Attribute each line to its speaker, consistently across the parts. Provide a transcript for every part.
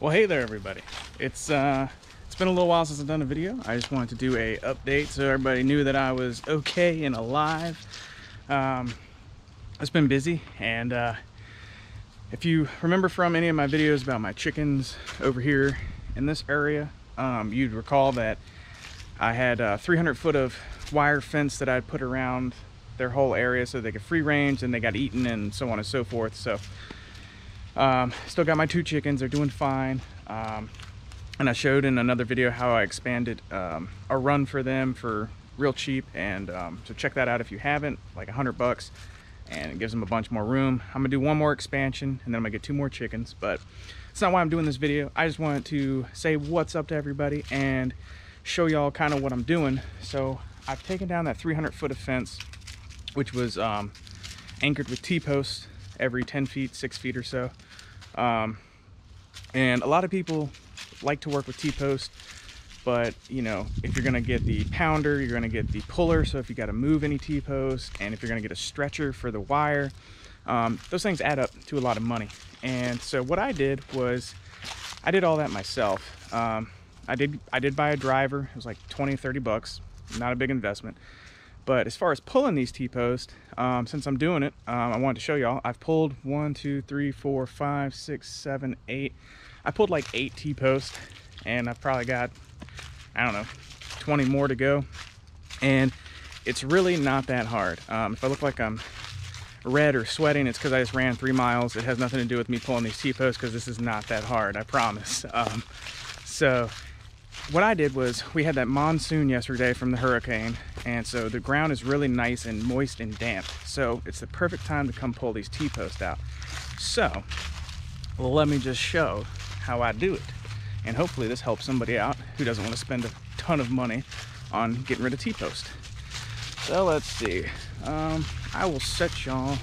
Speaker 1: Well, hey there, everybody. It's uh, it's been a little while since I've done a video. I just wanted to do a update so everybody knew that I was okay and alive. Um, it's been busy, and uh, if you remember from any of my videos about my chickens over here in this area, um, you'd recall that I had uh, 300 foot of wire fence that I'd put around their whole area so they could free range and they got eaten and so on and so forth. So um, still got my two chickens, they're doing fine. Um, and I showed in another video how I expanded um, a run for them for real cheap. And um, so check that out if you haven't, like a hundred bucks and it gives them a bunch more room. I'm gonna do one more expansion and then I'm gonna get two more chickens, but it's not why I'm doing this video. I just wanted to say what's up to everybody and show y'all kind of what I'm doing. So I've taken down that 300 foot of fence, which was um, anchored with T-posts every 10 feet, six feet or so. Um, and a lot of people like to work with T-post, but you know, if you're gonna get the pounder, you're gonna get the puller. So if you gotta move any T-post and if you're gonna get a stretcher for the wire, um, those things add up to a lot of money. And so what I did was I did all that myself. Um, I did I did buy a driver. It was like 20, 30 bucks. Not a big investment. But as far as pulling these T-posts, um, since I'm doing it, um, I wanted to show y'all. I've pulled one, two, three, four, five, six, seven, eight. I pulled like eight T-posts and I've probably got, I don't know, 20 more to go. And it's really not that hard. Um, if I look like I'm red or sweating, it's because I just ran three miles. It has nothing to do with me pulling these T-posts because this is not that hard, I promise. Um, so what I did was we had that monsoon yesterday from the hurricane and so the ground is really nice and moist and damp. So it's the perfect time to come pull these T-posts out. So let me just show how I do it. And hopefully this helps somebody out who doesn't want to spend a ton of money on getting rid of T-post. So let's see. Um, I will set y'all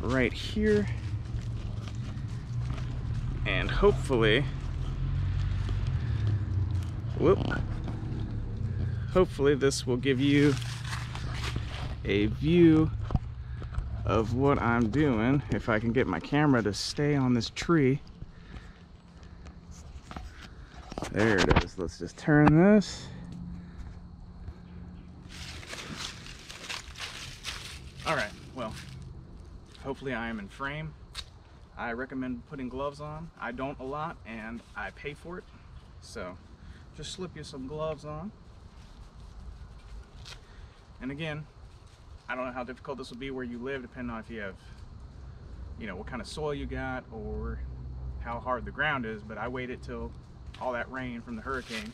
Speaker 1: right here. And hopefully whoop. Hopefully this will give you a view of what I'm doing. If I can get my camera to stay on this tree. There it is. Let's just turn this. All right well hopefully I am in frame. I recommend putting gloves on. I don't a lot and I pay for it so just slip you some gloves on. And again, I don't know how difficult this will be where you live, depending on if you have, you know, what kind of soil you got or how hard the ground is, but I waited till all that rain from the hurricane.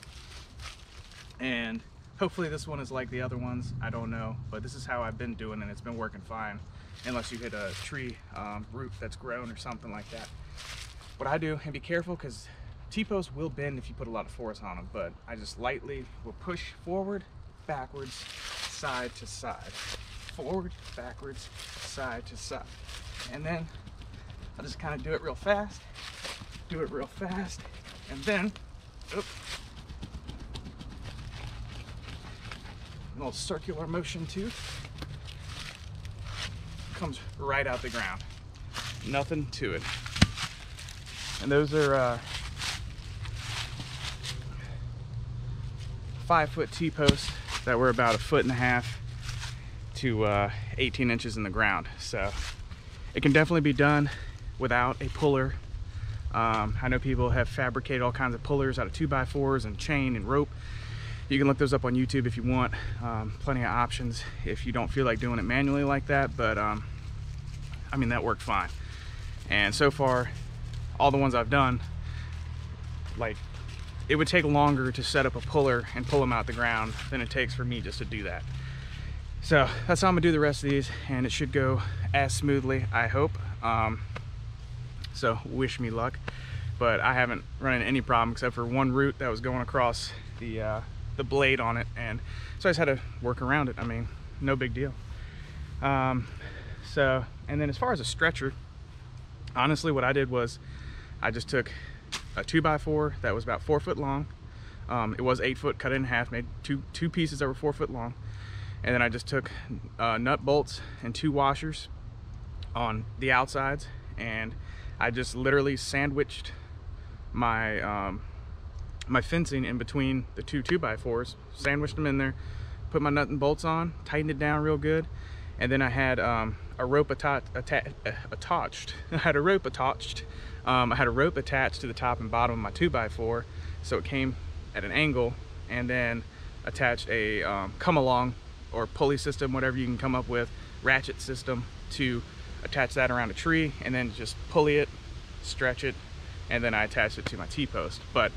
Speaker 1: And hopefully this one is like the other ones, I don't know, but this is how I've been doing and it's been working fine, unless you hit a tree um, root that's grown or something like that. What I do, and be careful, because T-posts will bend if you put a lot of force on them, but I just lightly will push forward, backwards, side to side. Forward, backwards, side to side. And then I'll just kind of do it real fast, do it real fast, and then, oop, a little circular motion too. Comes right out the ground. Nothing to it. And those are uh, five foot T-posts that were about a foot and a half to uh, 18 inches in the ground. So it can definitely be done without a puller. Um, I know people have fabricated all kinds of pullers out of 2x4s and chain and rope. You can look those up on YouTube if you want. Um, plenty of options if you don't feel like doing it manually like that. But um, I mean, that worked fine. And so far, all the ones I've done, like it would take longer to set up a puller and pull them out the ground than it takes for me just to do that. So that's how I'm gonna do the rest of these and it should go as smoothly, I hope. Um, so wish me luck. But I haven't run into any problem except for one root that was going across the, uh, the blade on it. And so I just had to work around it. I mean, no big deal. Um, so, and then as far as a stretcher, honestly, what I did was I just took a two by four that was about four foot long. Um, it was eight foot, cut in half, made two, two pieces that were four foot long. And then I just took uh, nut bolts and two washers on the outsides and I just literally sandwiched my um, my fencing in between the two 2x4s, sandwiched them in there, put my nut and bolts on, tightened it down real good, and then I had um, a rope uh, attached. I had a rope attached. Um, I had a rope attached to the top and bottom of my 2x4, so it came at an angle, and then attached a um, come along or pulley system, whatever you can come up with, ratchet system to attach that around a tree, and then just pulley it, stretch it, and then I attach it to my T-post. But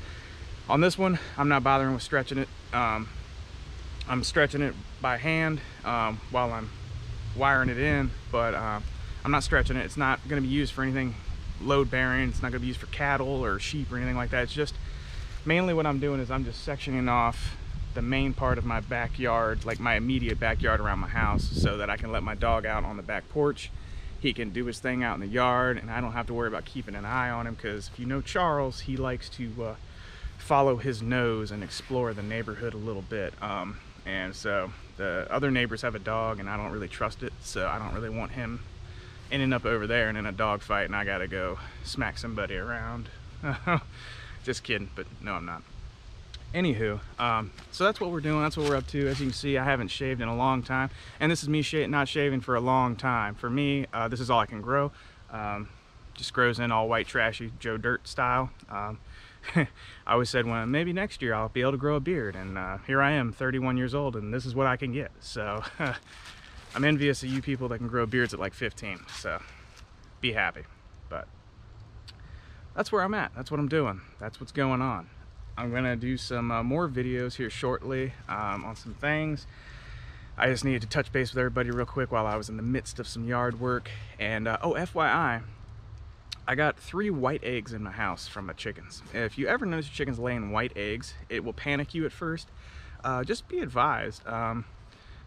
Speaker 1: on this one, I'm not bothering with stretching it. Um, I'm stretching it by hand um, while I'm wiring it in, but uh, I'm not stretching it. It's not gonna be used for anything load bearing. It's not gonna be used for cattle or sheep or anything like that. It's just, mainly what I'm doing is I'm just sectioning off the main part of my backyard, like my immediate backyard around my house, so that I can let my dog out on the back porch. He can do his thing out in the yard, and I don't have to worry about keeping an eye on him, because if you know Charles, he likes to uh, follow his nose and explore the neighborhood a little bit. Um, and so the other neighbors have a dog and I don't really trust it. So I don't really want him ending up over there and in a dog fight and I gotta go smack somebody around. Just kidding, but no, I'm not. Anywho, um, so that's what we're doing. That's what we're up to. As you can see, I haven't shaved in a long time. And this is me sh not shaving for a long time. For me, uh, this is all I can grow. Um, just grows in all white trashy Joe Dirt style. Um, I always said, well, maybe next year I'll be able to grow a beard. And uh, here I am, 31 years old, and this is what I can get. So I'm envious of you people that can grow beards at like 15. So be happy. But that's where I'm at. That's what I'm doing. That's what's going on. I'm going to do some uh, more videos here shortly um, on some things. I just needed to touch base with everybody real quick while I was in the midst of some yard work. And, uh, oh, FYI, I got three white eggs in my house from my chickens. If you ever notice your chickens laying white eggs, it will panic you at first. Uh, just be advised. Um,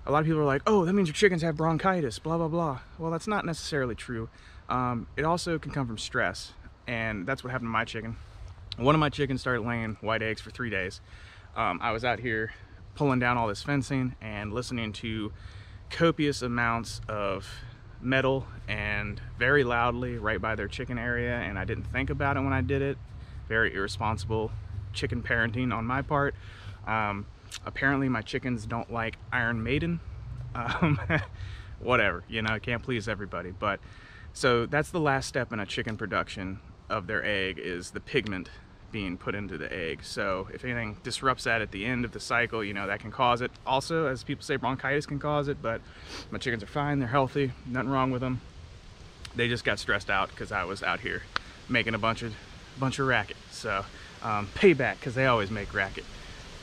Speaker 1: a lot of people are like, oh, that means your chickens have bronchitis, blah, blah, blah. Well, that's not necessarily true. Um, it also can come from stress, and that's what happened to my chicken. One of my chickens started laying white eggs for three days. Um, I was out here pulling down all this fencing and listening to copious amounts of metal and very loudly right by their chicken area and I didn't think about it when I did it. Very irresponsible chicken parenting on my part. Um, apparently my chickens don't like Iron Maiden. Um, whatever, you know, can't please everybody. But so that's the last step in a chicken production of their egg is the pigment being put into the egg. So if anything disrupts that at the end of the cycle, you know, that can cause it. Also, as people say, bronchitis can cause it, but my chickens are fine, they're healthy, nothing wrong with them. They just got stressed out because I was out here making a bunch of bunch of racket. So um, payback because they always make racket.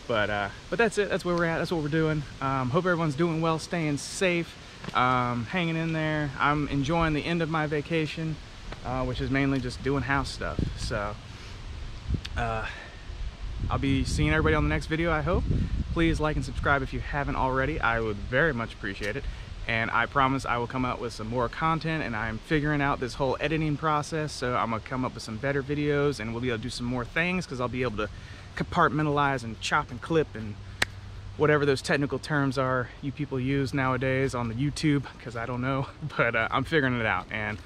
Speaker 1: But uh, but that's it. That's where we're at. That's what we're doing. Um, hope everyone's doing well, staying safe, um, hanging in there. I'm enjoying the end of my vacation, uh, which is mainly just doing house stuff. So uh, I'll be seeing everybody on the next video, I hope. Please like and subscribe if you haven't already. I would very much appreciate it. And I promise I will come out with some more content and I'm figuring out this whole editing process. So I'm gonna come up with some better videos and we'll be able to do some more things because I'll be able to compartmentalize and chop and clip and whatever those technical terms are you people use nowadays on the YouTube because I don't know, but uh, I'm figuring it out. And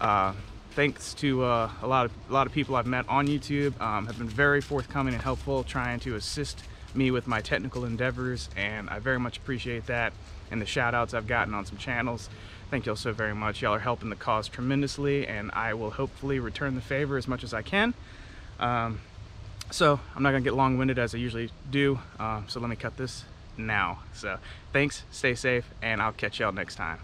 Speaker 1: uh, thanks to uh, a lot of a lot of people I've met on YouTube um, have been very forthcoming and helpful trying to assist me with my technical endeavors and I very much appreciate that and the shout outs I've gotten on some channels. Thank y'all so very much. Y'all are helping the cause tremendously and I will hopefully return the favor as much as I can. Um, so I'm not gonna get long-winded as I usually do um, so let me cut this now. So thanks stay safe and I'll catch y'all next time